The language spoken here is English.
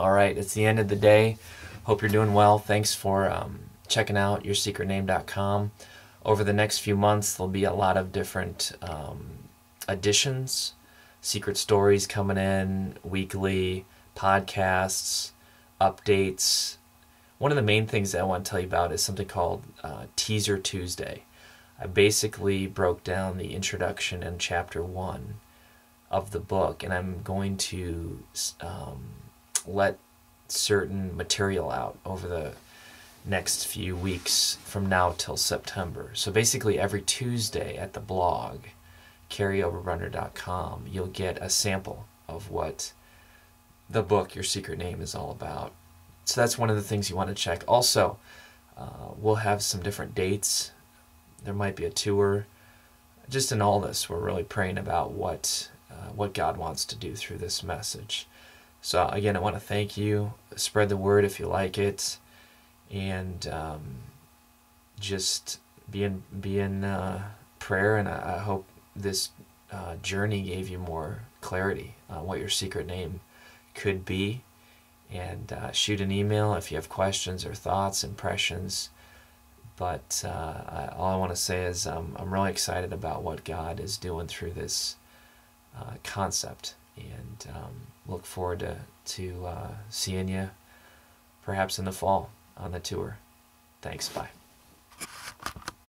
All right, it's the end of the day. Hope you're doing well. Thanks for um, checking out yoursecretname.com. Over the next few months, there'll be a lot of different um, additions, secret stories coming in weekly, podcasts, updates. One of the main things that I want to tell you about is something called uh, Teaser Tuesday. I basically broke down the introduction and chapter one of the book, and I'm going to um, let certain material out over the next few weeks from now till September. So basically, every Tuesday at the blog, karyoberbrunner.com, you'll get a sample of what the book, Your Secret Name, is all about. So that's one of the things you want to check. Also, uh, we'll have some different dates. There might be a tour. Just in all this, we're really praying about what uh, what God wants to do through this message. So again, I want to thank you. Spread the word if you like it, and um, just be in be in uh, prayer. And I, I hope this uh, journey gave you more clarity on what your secret name could be. And uh, shoot an email if you have questions or thoughts, impressions. But uh, I, all I want to say is um, I'm really excited about what God is doing through this uh, concept, and um, look forward to to uh, seeing you perhaps in the fall on the tour. Thanks. Bye.